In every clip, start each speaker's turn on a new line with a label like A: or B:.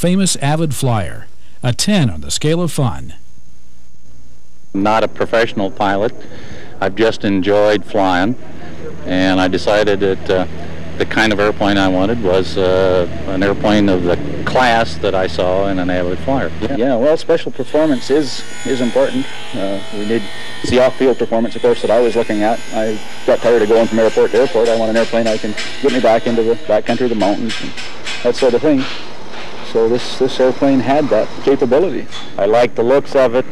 A: the world-famous Avid Flyer, a 10 on the scale of fun.
B: Not a professional pilot. I've just enjoyed flying, and I decided that uh, the kind of airplane I wanted was uh, an airplane of the class that I saw in an Avid Flyer.
C: Yeah, yeah well, special performance is is important. Uh, we need the off-field performance, of course, that I was looking at. I got tired of going from airport to airport. I want an airplane that can get me back into the back country, the mountains, and that sort of thing. So this, this airplane had that capability.
D: I liked the looks of it,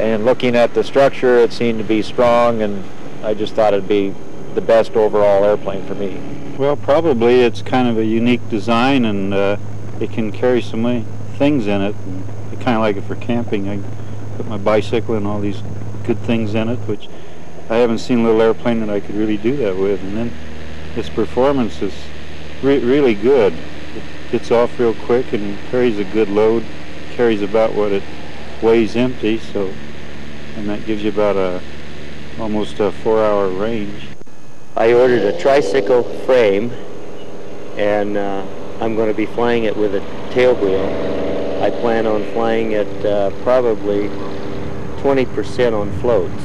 D: and looking at the structure, it seemed to be strong, and I just thought it'd be the best overall airplane for me.
E: Well, probably it's kind of a unique design, and uh, it can carry so many things in it. I kind of like it for camping. I put my bicycle and all these good things in it, which I haven't seen a little airplane that I could really do that with. And then its performance is re really good. Gets off real quick and carries a good load. Carries about what it weighs empty, so and that gives you about a almost a four-hour range.
F: I ordered a tricycle frame, and uh, I'm going to be flying it with a tail wheel. I plan on flying it uh, probably 20% on floats,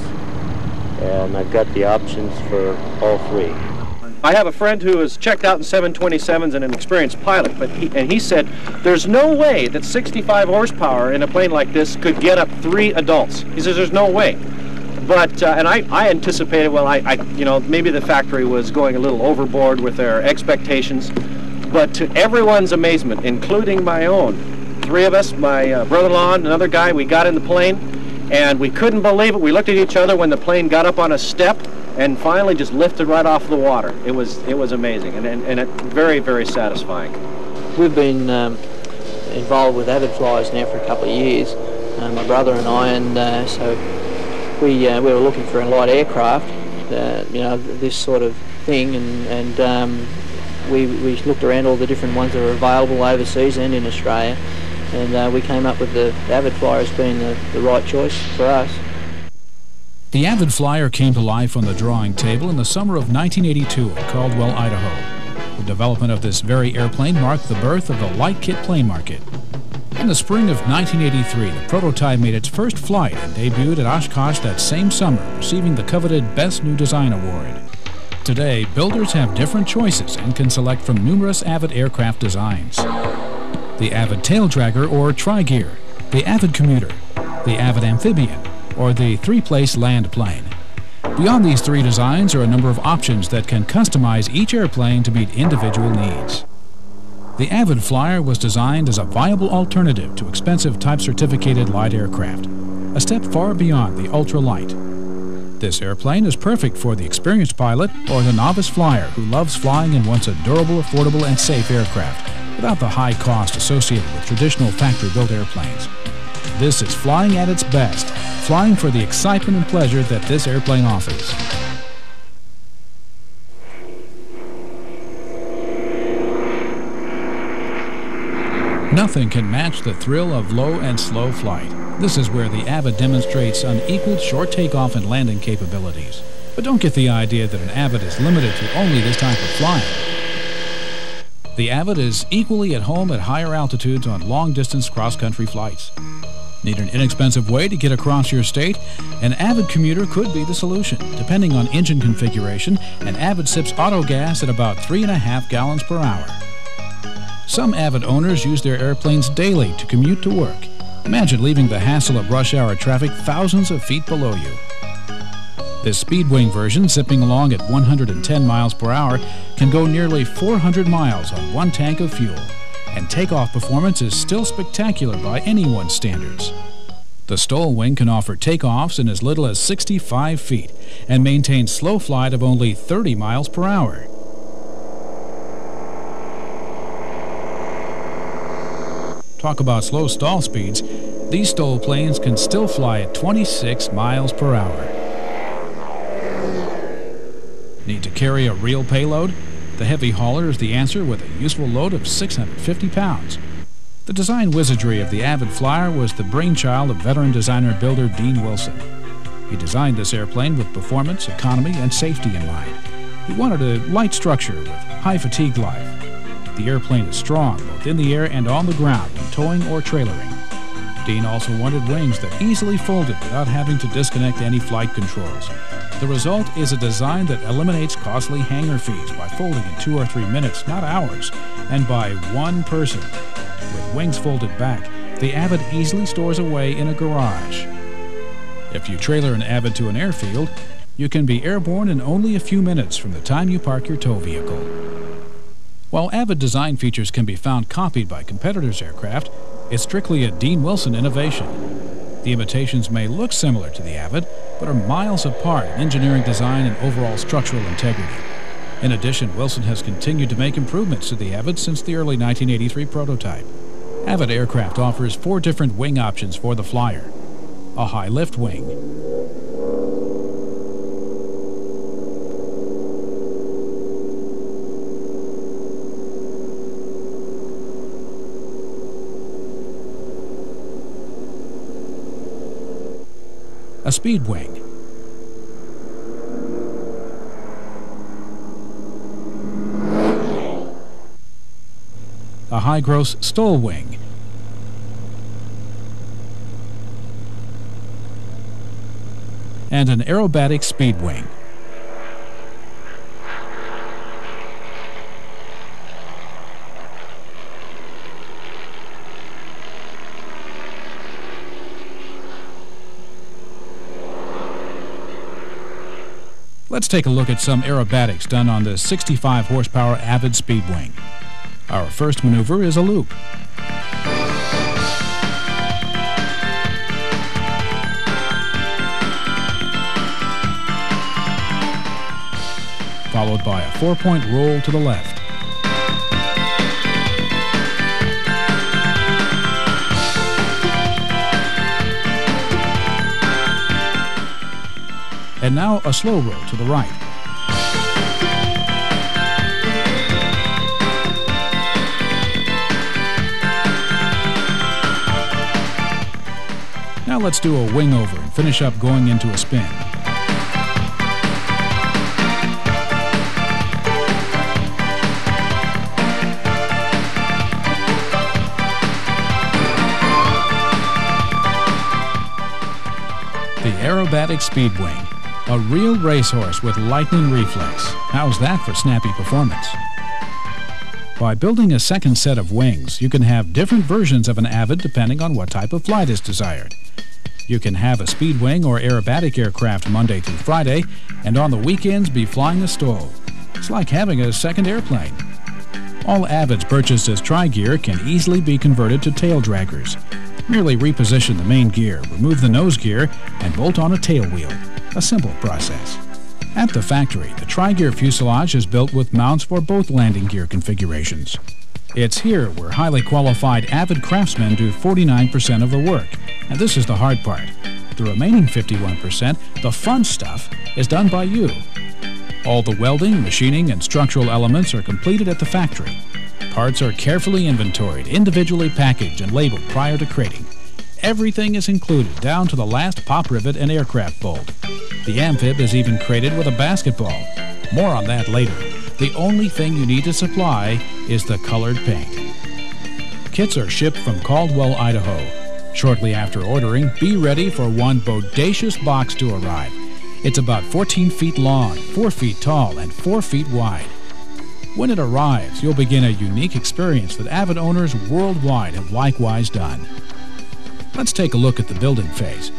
F: and I've got the options for all three.
G: I have a friend who is checked out in 727s and an experienced pilot, but he, and he said there's no way that 65 horsepower in a plane like this could get up three adults. He says there's no way. But uh, and I, I anticipated well I, I you know maybe the factory was going a little overboard with their expectations, but to everyone's amazement, including my own, three of us, my uh, brother-in-law and another guy, we got in the plane, and we couldn't believe it. We looked at each other when the plane got up on a step and finally just lifted right off the water. It was it was amazing and and, and it, very very satisfying.
H: We've been um, involved with Avid Flyers now for a couple of years, uh, my brother and I, and uh, so we uh, we were looking for a light aircraft, uh, you know, this sort of thing, and and um, we we looked around all the different ones that are available overseas and in Australia, and uh, we came up with the Avid Flyer as being the, the right choice for us.
A: The Avid Flyer came to life on the drawing table in the summer of 1982 in Caldwell, Idaho. The development of this very airplane marked the birth of the light kit plane market. In the spring of 1983, the prototype made its first flight and debuted at Oshkosh that same summer, receiving the coveted Best New Design Award. Today, builders have different choices and can select from numerous Avid aircraft designs. The Avid Tail Dragger or Tri-Gear, the Avid Commuter, the Avid Amphibian, or the three-place land plane. Beyond these three designs are a number of options that can customize each airplane to meet individual needs. The Avid Flyer was designed as a viable alternative to expensive type-certificated light aircraft, a step far beyond the ultralight. This airplane is perfect for the experienced pilot or the novice flyer who loves flying and wants a durable, affordable, and safe aircraft without the high cost associated with traditional factory-built airplanes. This is flying at its best, flying for the excitement and pleasure that this airplane offers. Nothing can match the thrill of low and slow flight. This is where the Avid demonstrates unequaled short takeoff and landing capabilities. But don't get the idea that an Avid is limited to only this type of flying. The Avid is equally at home at higher altitudes on long-distance cross-country flights. Need an inexpensive way to get across your state? An Avid commuter could be the solution. Depending on engine configuration, an Avid sips auto gas at about 3.5 gallons per hour. Some Avid owners use their airplanes daily to commute to work. Imagine leaving the hassle of rush hour traffic thousands of feet below you. This Speedwing version, zipping along at 110 miles per hour, can go nearly 400 miles on one tank of fuel and takeoff performance is still spectacular by anyone's standards. The STOL wing can offer takeoffs in as little as 65 feet and maintain slow flight of only 30 miles per hour. Talk about slow stall speeds. These STOL planes can still fly at 26 miles per hour. Need to carry a real payload? The heavy hauler is the answer with a useful load of 650 pounds. The design wizardry of the Avid Flyer was the brainchild of veteran designer builder Dean Wilson. He designed this airplane with performance, economy, and safety in mind. He wanted a light structure with high fatigue life. the airplane is strong both in the air and on the ground when towing or trailering. Dean also wanted wings that easily folded without having to disconnect any flight controls. The result is a design that eliminates costly hangar fees by folding in two or three minutes, not hours, and by one person. With wings folded back, the Avid easily stores away in a garage. If you trailer an Avid to an airfield, you can be airborne in only a few minutes from the time you park your tow vehicle. While Avid design features can be found copied by competitors' aircraft, it's strictly a Dean Wilson innovation. The imitations may look similar to the Avid, but are miles apart in engineering design and overall structural integrity. In addition, Wilson has continued to make improvements to the Avid since the early 1983 prototype. Avid Aircraft offers four different wing options for the Flyer. A high lift wing, a speed wing, a high-gross STOL wing, and an aerobatic speed wing. Let's take a look at some aerobatics done on the 65 horsepower Avid Speedwing. Our first maneuver is a loop. Followed by a four-point roll to the left. And now a slow roll to the right. Now let's do a wing over and finish up going into a spin. The Aerobatic Speedwing, a real racehorse with lightning reflex. How's that for snappy performance? By building a second set of wings, you can have different versions of an Avid depending on what type of flight is desired. You can have a speedwing or aerobatic aircraft Monday through Friday, and on the weekends be flying a STOL. It's like having a second airplane. All Avids purchased as tri-gear can easily be converted to tail draggers. Merely reposition the main gear, remove the nose gear, and bolt on a tail wheel. A simple process. At the factory, the tri-gear fuselage is built with mounts for both landing gear configurations. It's here where highly qualified avid craftsmen do 49% of the work, and this is the hard part. The remaining 51%, the fun stuff, is done by you. All the welding, machining, and structural elements are completed at the factory. Parts are carefully inventoried, individually packaged, and labeled prior to crating. Everything is included, down to the last pop rivet and aircraft bolt. The amphib is even crated with a basketball. More on that later. The only thing you need to supply is the colored paint. Kits are shipped from Caldwell, Idaho. Shortly after ordering, be ready for one bodacious box to arrive. It's about 14 feet long, 4 feet tall, and 4 feet wide. When it arrives, you'll begin a unique experience that Avid owners worldwide have likewise done. Let's take a look at the building phase.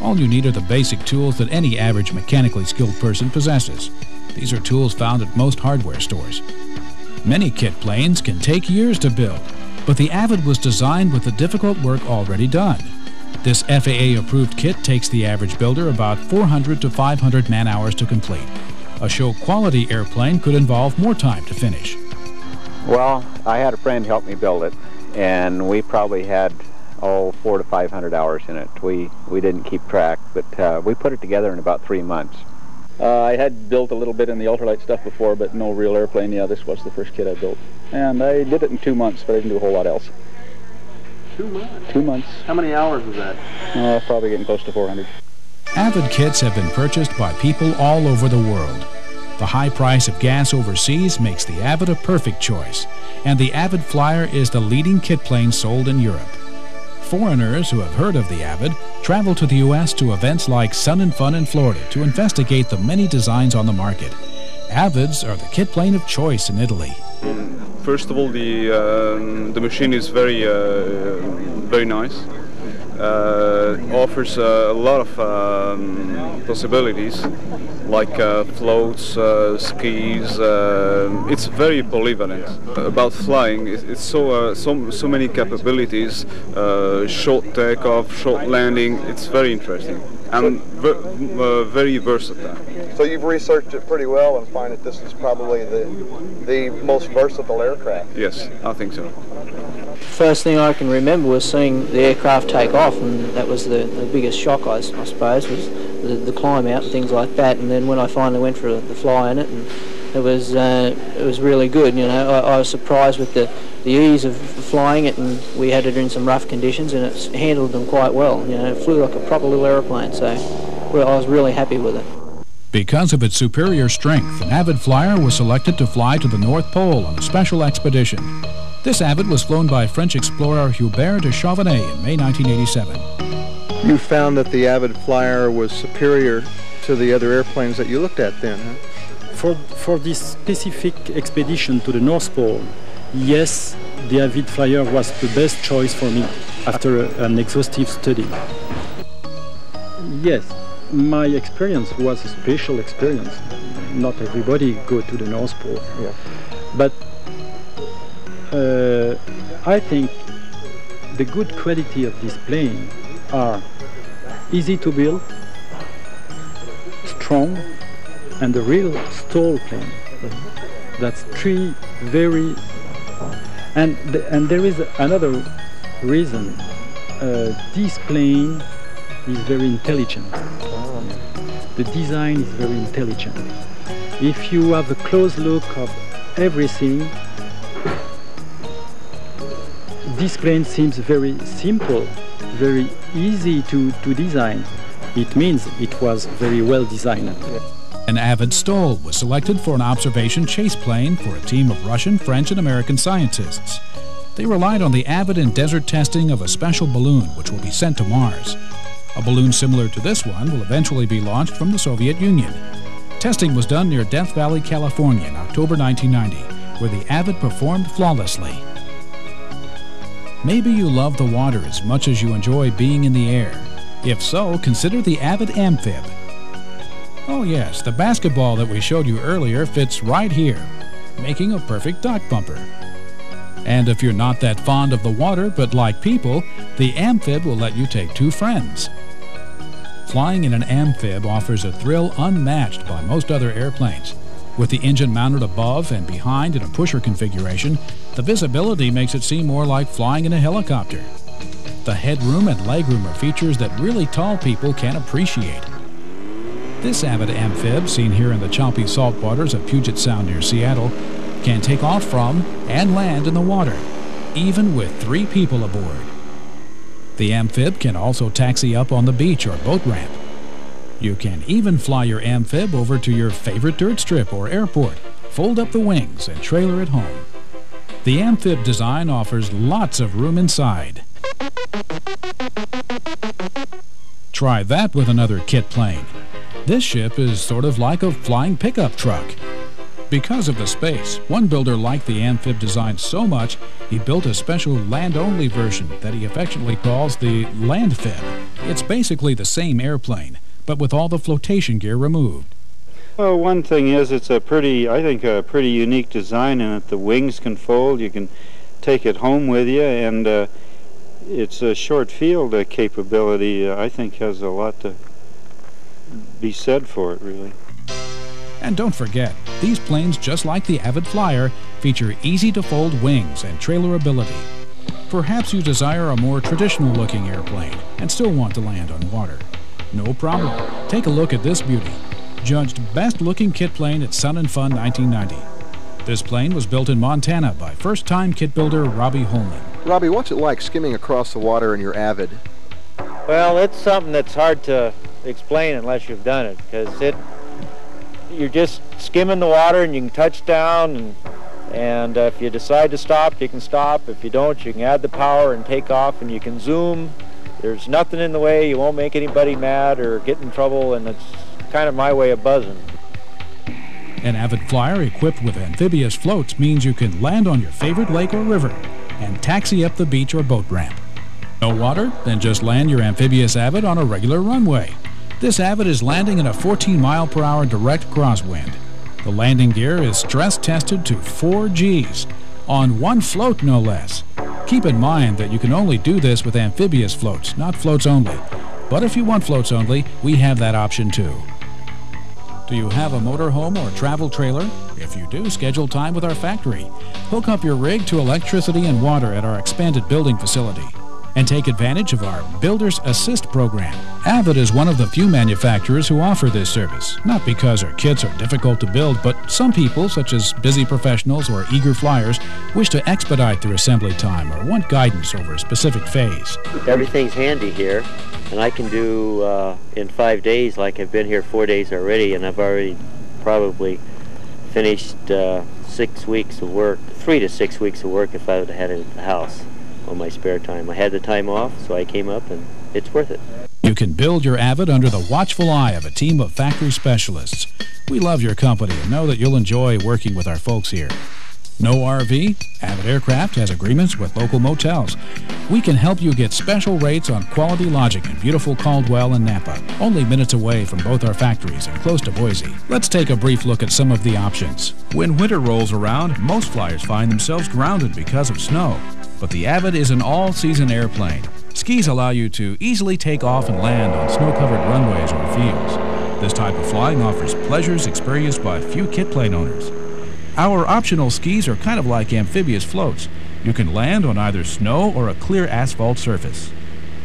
A: All you need are the basic tools that any average mechanically skilled person possesses. These are tools found at most hardware stores. Many kit planes can take years to build, but the Avid was designed with the difficult work already done. This FAA-approved kit takes the average builder about 400 to 500 man-hours to complete. A show-quality airplane could involve more time to finish.
D: Well, I had a friend help me build it, and we probably had oh four to five hundred hours in it. We we didn't keep track, but uh, we put it together in about three months.
C: Uh, I had built a little bit in the ultralight stuff before, but no real airplane. Yeah, this was the first kit I built. And I did it in two months, but I didn't do a whole lot else.
G: Two months?
C: Two months.
G: How many hours was that?
C: Uh, probably getting close to 400.
A: Avid kits have been purchased by people all over the world. The high price of gas overseas makes the Avid a perfect choice, and the Avid Flyer is the leading kit plane sold in Europe. Foreigners who have heard of the Avid travel to the U.S. to events like Sun and Fun in Florida to investigate the many designs on the market. Avids are the kit plane of choice in Italy.
I: First of all, the um, the machine is very uh, very nice. Uh, offers a lot of um, possibilities like uh, floats, uh, skis. Uh, it's very polyvalent. About flying, it's so uh, so so many capabilities. Uh, short takeoff, short landing. It's very interesting and ver uh, very versatile.
J: So you've researched it pretty well and find that this is probably the the most versatile aircraft.
I: Yes, I think so.
H: First thing I can remember was seeing the aircraft take off, and that was the, the biggest shock, I, I suppose, was the, the, climb out and things like that. And then when I finally went for the fly in it, and it was uh, it was really good. You know, I, I, was surprised with the, the ease of flying it, and we had it in some rough conditions, and it handled them quite well. You know, it flew like a proper little aeroplane, so well, I was really happy with it.
A: Because of its superior strength, an Avid Flyer was selected to fly to the North Pole on a special expedition. This Avid was flown by French explorer Hubert de Chavannes in May 1987.
J: You found that the Avid Flyer was superior to the other airplanes that you looked at then, huh?
K: For, for this specific expedition to the North Pole, yes, the Avid Flyer was the best choice for me after an exhaustive study. Yes, my experience was a special experience. Not everybody go to the North Pole. Yeah. But uh, I think the good quality of this plane are easy to build, strong, and the real STOL plane. That's three very and th and there is another reason. Uh, this plane is very intelligent. The design is very intelligent. If you have a close look of everything, this plane seems very simple, very easy to, to design. It means it was very well designed.
A: An Avid STOL was selected for an observation chase plane for a team of Russian, French, and American scientists. They relied on the Avid and desert testing of a special balloon which will be sent to Mars. A balloon similar to this one will eventually be launched from the Soviet Union. Testing was done near Death Valley, California in October 1990, where the Avid performed flawlessly. Maybe you love the water as much as you enjoy being in the air. If so, consider the Avid Amphib. Oh yes, the basketball that we showed you earlier fits right here, making a perfect dock bumper. And if you're not that fond of the water but like people, the Amphib will let you take two friends. Flying in an Amphib offers a thrill unmatched by most other airplanes. With the engine mounted above and behind in a pusher configuration, the visibility makes it seem more like flying in a helicopter. The headroom and legroom are features that really tall people can appreciate. This Avid amphib, seen here in the choppy salt waters of Puget Sound near Seattle, can take off from and land in the water, even with three people aboard. The amphib can also taxi up on the beach or boat ramp. You can even fly your amphib over to your favorite dirt strip or airport, fold up the wings, and trailer it home. The amphib design offers lots of room inside. Try that with another kit plane. This ship is sort of like a flying pickup truck. Because of the space, one builder liked the amphib design so much, he built a special land-only version that he affectionately calls the Landphib. It's basically the same airplane, but with all the flotation gear removed.
E: Well, one thing is it's a pretty, I think, a pretty unique design in that the wings can fold. You can take it home with you, and uh, it's a short field uh, capability. Uh, I think has a lot to be said for it, really.
A: And don't forget, these planes, just like the Avid Flyer, feature easy-to-fold wings and trailerability. Perhaps you desire a more traditional-looking airplane and still want to land on water. No problem. Take a look at this beauty. Judged best looking kit plane at Sun and Fun 1990. This plane was built in Montana by first time kit builder Robbie Holman.
J: Robbie, what's it like skimming across the water in your Avid?
F: Well, it's something that's hard to explain unless you've done it because it
L: you're just skimming the water and you can touch down and and uh, if you decide to stop, you can stop. If you don't, you can add the power and take off and you can zoom. There's nothing in the way. You won't make anybody mad or get in trouble and it's kind of my way of buzzing.
A: An Avid Flyer equipped with amphibious floats means you can land on your favorite lake or river and taxi up the beach or boat ramp. No water? Then just land your amphibious Avid on a regular runway. This Avid is landing in a 14 mile per hour direct crosswind. The landing gear is stress tested to 4 Gs, on one float no less. Keep in mind that you can only do this with amphibious floats, not floats only. But if you want floats only, we have that option too. Do you have a motorhome or travel trailer? If you do, schedule time with our factory. Hook up your rig to electricity and water at our expanded building facility. And take advantage of our Builder's Assist program. Avid is one of the few manufacturers who offer this service, not because our kits are difficult to build, but some people, such as busy professionals or eager flyers, wish to expedite their assembly time or want guidance over a specific phase.
F: Everything's handy here, and I can do uh, in five days like I've been here four days already, and I've already probably finished uh, six weeks of work, three to six weeks of work if I would have had it at the house on my spare time. I had the time off, so I came up, and it's worth it.
A: You can build your Avid under the watchful eye of a team of factory specialists. We love your company and know that you'll enjoy working with our folks here. No RV? Avid Aircraft has agreements with local motels. We can help you get special rates on quality lodging in beautiful Caldwell and Nampa, only minutes away from both our factories and close to Boise. Let's take a brief look at some of the options. When winter rolls around, most flyers find themselves grounded because of snow. But the Avid is an all-season airplane. Skis allow you to easily take off and land on snow-covered runways or fields. This type of flying offers pleasures experienced by few kit plane owners. Our optional skis are kind of like amphibious floats. You can land on either snow or a clear asphalt surface.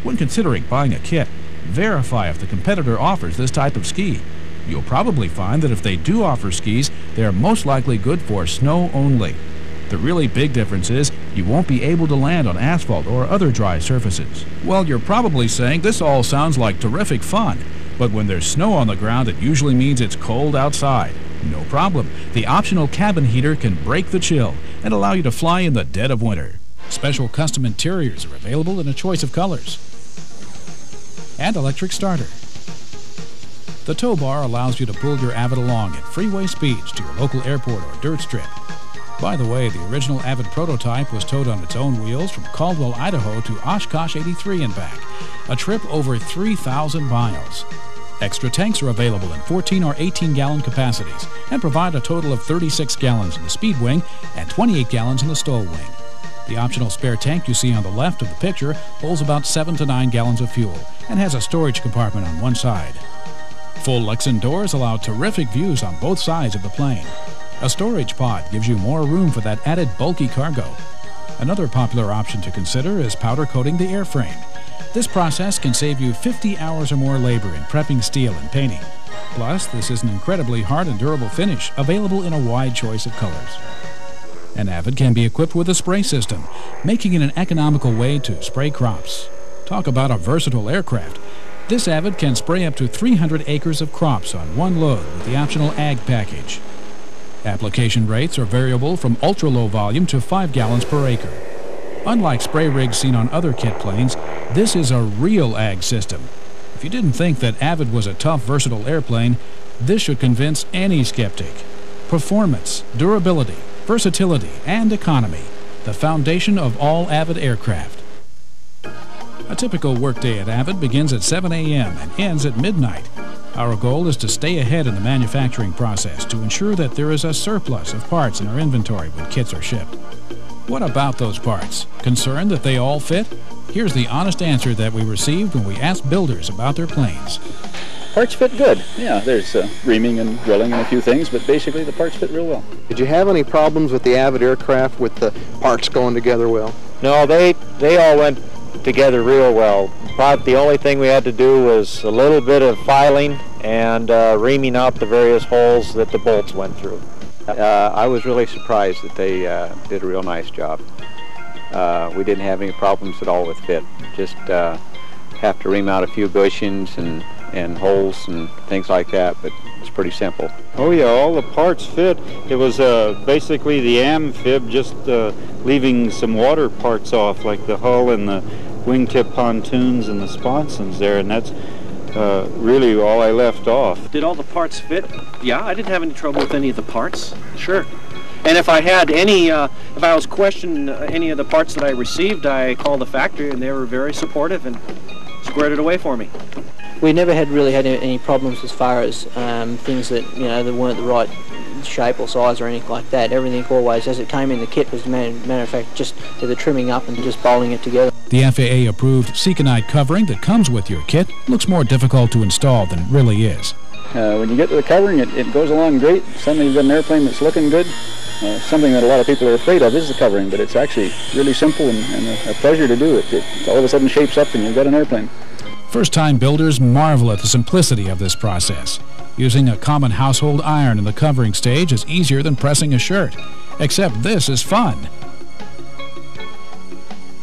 A: When considering buying a kit, verify if the competitor offers this type of ski. You'll probably find that if they do offer skis, they are most likely good for snow only. The really big difference is you won't be able to land on asphalt or other dry surfaces. Well, you're probably saying this all sounds like terrific fun, but when there's snow on the ground, it usually means it's cold outside. No problem. The optional cabin heater can break the chill and allow you to fly in the dead of winter. Special custom interiors are available in a choice of colors. And electric starter. The tow bar allows you to pull your Avid along at freeway speeds to your local airport or dirt strip. By the way, the original Avid prototype was towed on its own wheels from Caldwell, Idaho to Oshkosh 83 and back, a trip over 3,000 miles. Extra tanks are available in 14 or 18 gallon capacities and provide a total of 36 gallons in the speed wing and 28 gallons in the STOL wing. The optional spare tank you see on the left of the picture holds about 7 to 9 gallons of fuel and has a storage compartment on one side. Full Lexan doors allow terrific views on both sides of the plane. A storage pod gives you more room for that added bulky cargo. Another popular option to consider is powder coating the airframe. This process can save you 50 hours or more labor in prepping steel and painting. Plus, this is an incredibly hard and durable finish, available in a wide choice of colors. An Avid can be equipped with a spray system, making it an economical way to spray crops. Talk about a versatile aircraft. This Avid can spray up to 300 acres of crops on one load with the optional Ag package. Application rates are variable from ultra-low volume to 5 gallons per acre. Unlike spray rigs seen on other kit planes, this is a real ag system. If you didn't think that Avid was a tough, versatile airplane, this should convince any skeptic. Performance, durability, versatility, and economy, the foundation of all Avid aircraft. A typical workday at Avid begins at 7 a.m. and ends at midnight. Our goal is to stay ahead in the manufacturing process to ensure that there is a surplus of parts in our inventory when kits are shipped. What about those parts? Concerned that they all fit? Here's the honest answer that we received when we asked builders about their planes.
C: Parts fit good. Yeah, there's uh, reaming and drilling and a few things, but basically the parts fit real well.
J: Did you have any problems with the Avid aircraft with the parts going together well?
L: No, they they all went together real well. But the only thing we had to do was a little bit of filing and uh, reaming out the various holes that the bolts went through.
D: Uh, I was really surprised that they uh, did a real nice job. Uh, we didn't have any problems at all with fit. Just uh, have to ream out a few bushings and and holes and things like that, but it's pretty simple.
E: Oh yeah, all the parts fit. It was uh, basically the amphib just uh, leaving some water parts off, like the hull and the wingtip pontoons and the sponsons there, and that's uh, really all I left off.
G: Did all the parts fit? Yeah, I didn't have any trouble with any of the parts. Sure. And if I had any, uh, if I was questioning any of the parts that I received, I called the factory and they were very supportive and squared it away for me.
H: We never had really had any problems as far as um, things that, you know, that weren't the right shape or size or anything like that. Everything always, as it came in the kit, was man, matter of fact just the trimming up and just bolting it together.
A: The FAA-approved Ceconite covering that comes with your kit looks more difficult to install than it really is.
C: Uh, when you get to the covering, it, it goes along great. Suddenly you've got an airplane that's looking good. Uh, something that a lot of people are afraid of is the covering, but it's actually really simple and, and a, a, pleasure to do it. It all of a sudden shapes up and you've got an airplane.
A: First-time builders marvel at the simplicity of this process. Using a common household iron in the covering stage is easier than pressing a shirt. Except this is fun.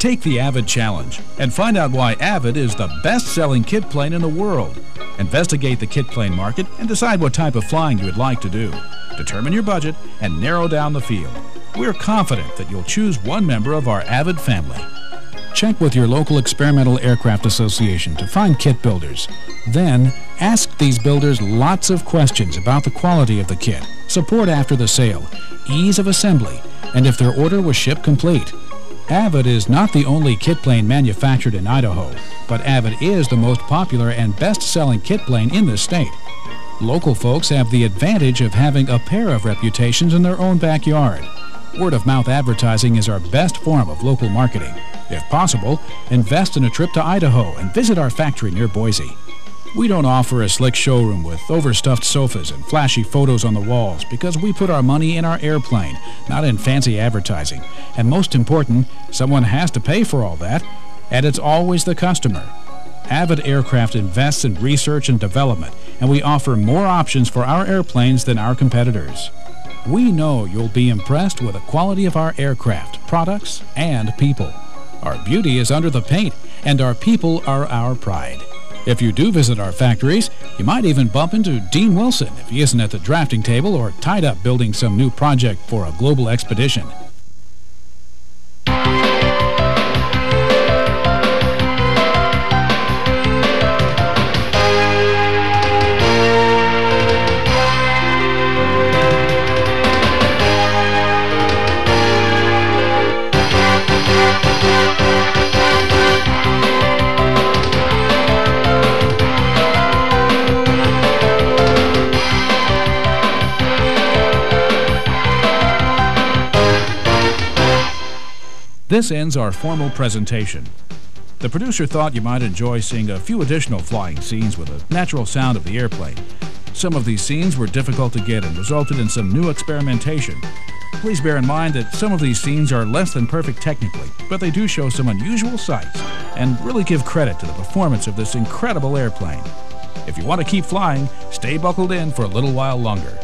A: Take the Avid Challenge and find out why Avid is the best-selling kit plane in the world. Investigate the kit plane market and decide what type of flying you would like to do. Determine your budget and narrow down the field. We're confident that you'll choose one member of our Avid family. Check with your local Experimental Aircraft Association to find kit builders. Then, ask these builders lots of questions about the quality of the kit, support after the sale, ease of assembly, and if their order was shipped complete. Avid is not the only kit plane manufactured in Idaho, but Avid is the most popular and best-selling kit plane in the state. Local folks have the advantage of having a pair of reputations in their own backyard. Word-of-mouth advertising is our best form of local marketing. If possible, invest in a trip to Idaho and visit our factory near Boise. We don't offer a slick showroom with overstuffed sofas and flashy photos on the walls because we put our money in our airplane, not in fancy advertising. And most important, someone has to pay for all that, and it's always the customer. Avid Aircraft invests in research and development, and we offer more options for our airplanes than our competitors. We know you'll be impressed with the quality of our aircraft, products, and people. Our beauty is under the paint, and our people are our pride. If you do visit our factories, you might even bump into Dean Wilson if he isn't at the drafting table or tied up building some new project for a global expedition. This ends our formal presentation. The producer thought you might enjoy seeing a few additional flying scenes with a natural sound of the airplane. Some of these scenes were difficult to get and resulted in some new experimentation. Please bear in mind that some of these scenes are less than perfect technically, but they do show some unusual sights and really give credit to the performance of this incredible airplane. If you want to keep flying, stay buckled in for a little while longer.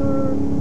A: Lord.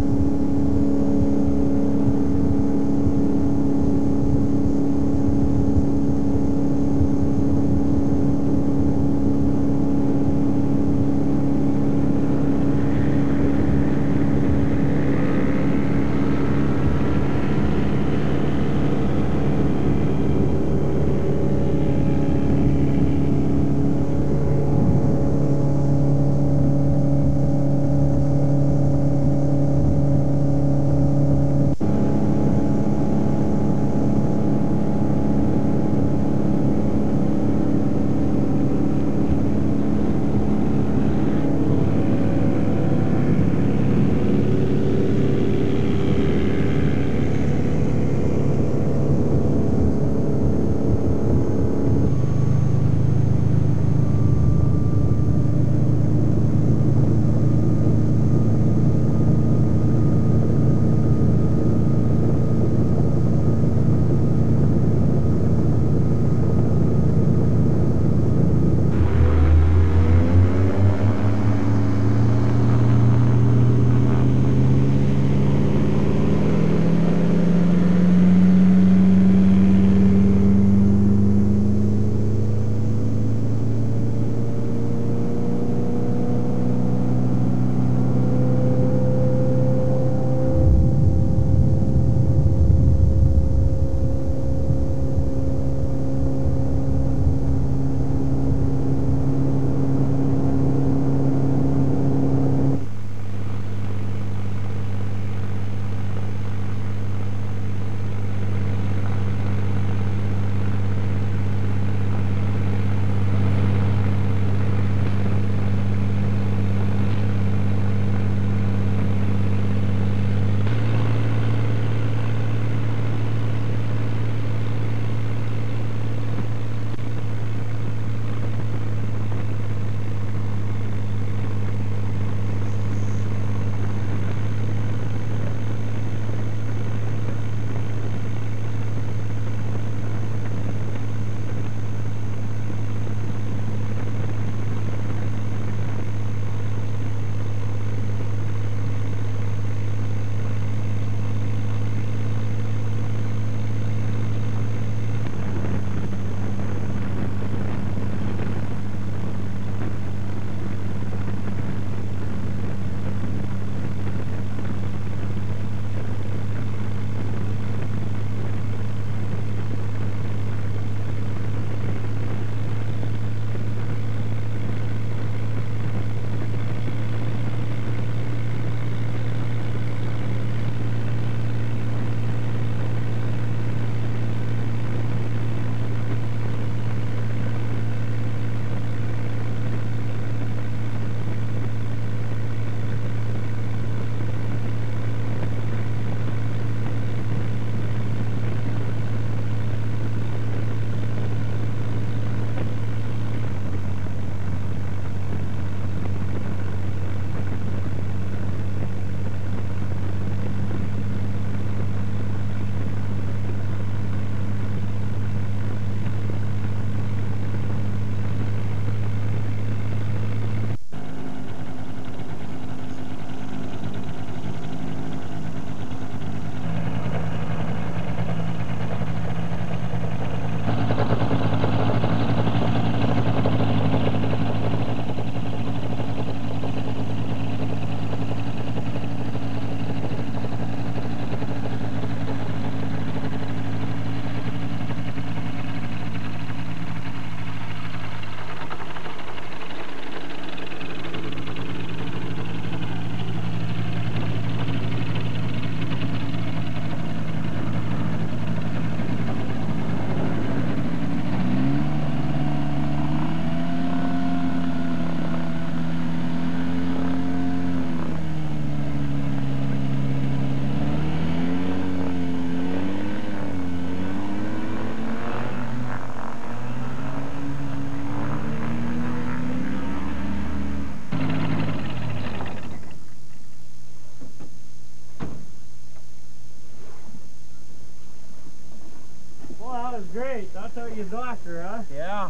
L: Out you doctor, huh? Yeah.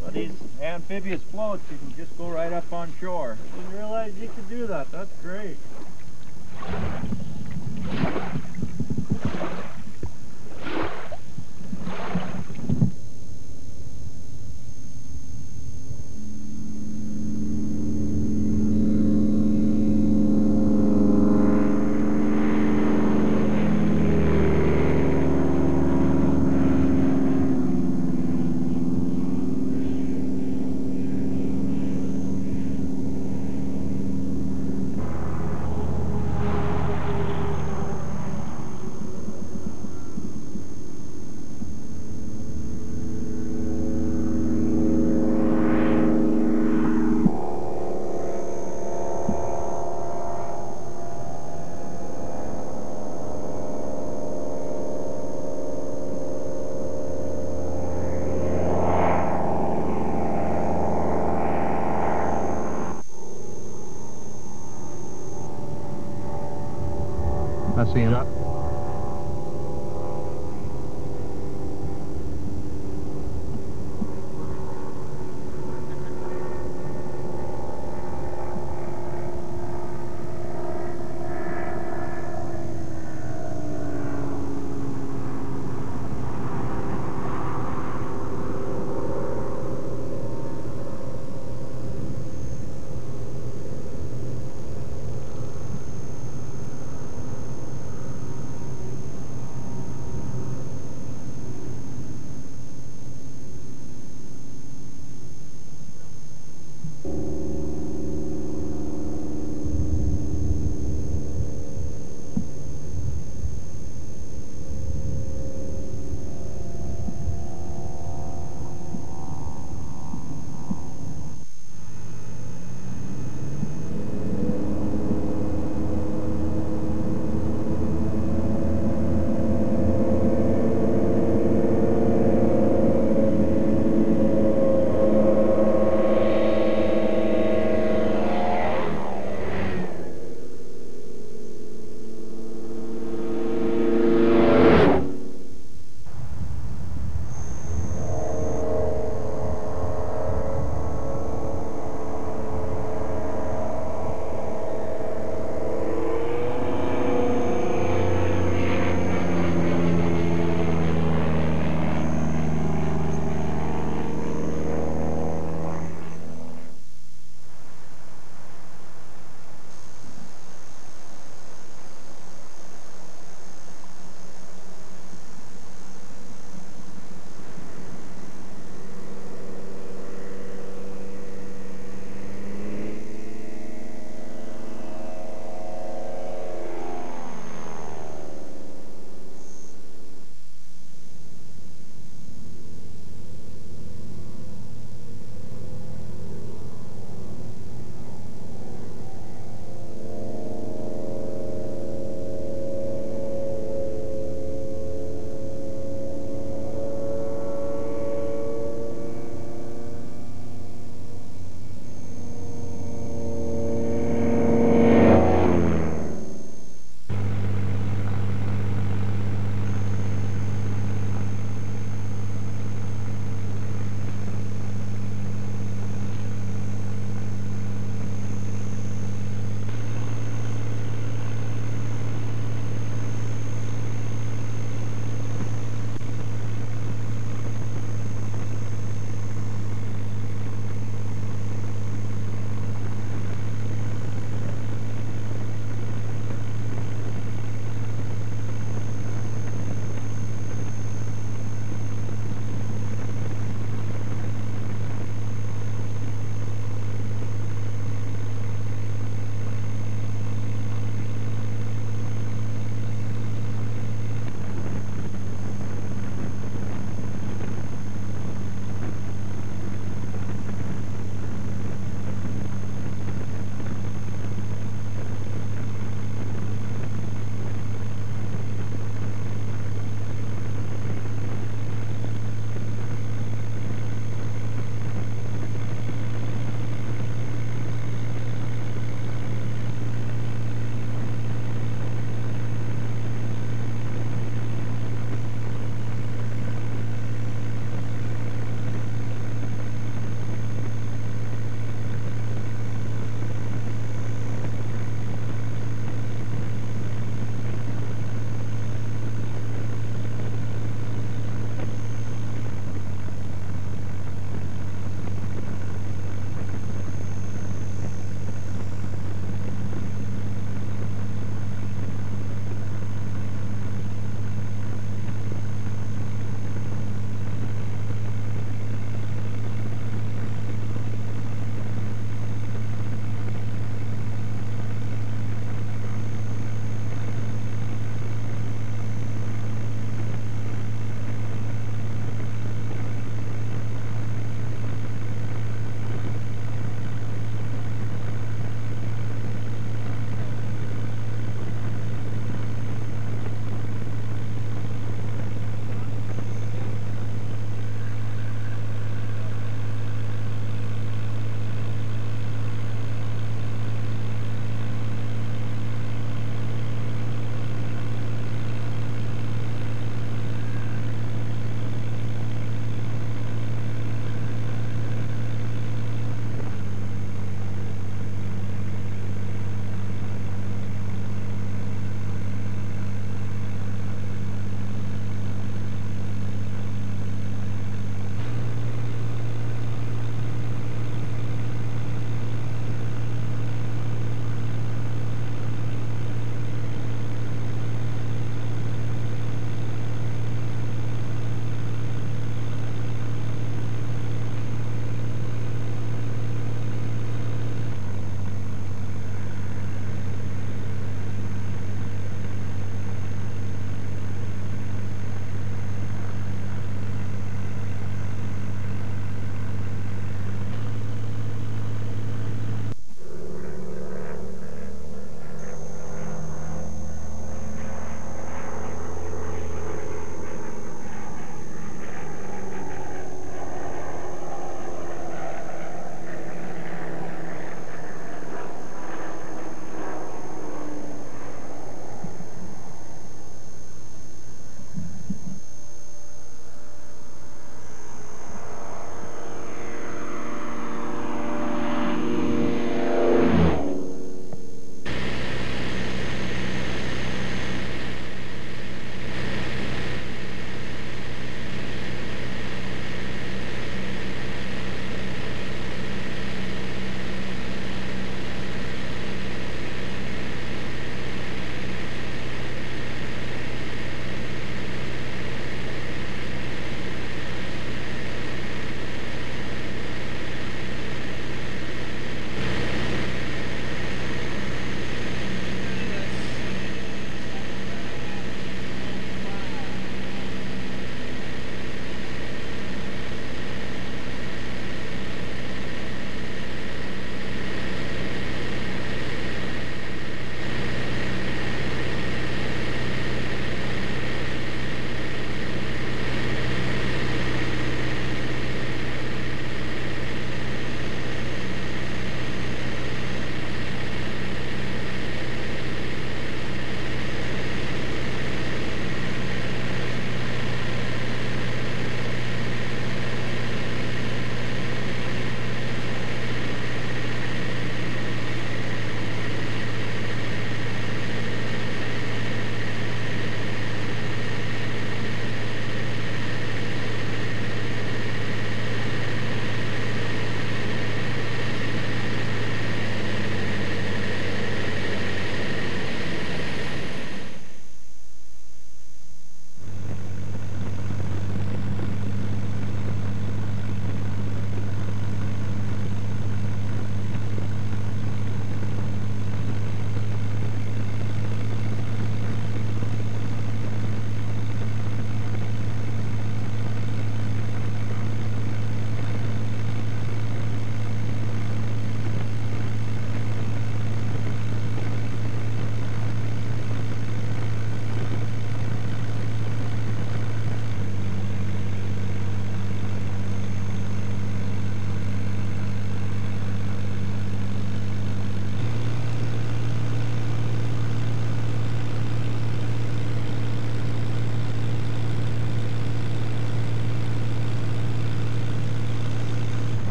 L: Well, these amphibious floats, you can just go right up on shore. Didn't realize you could do that. That's great.
M: I see him.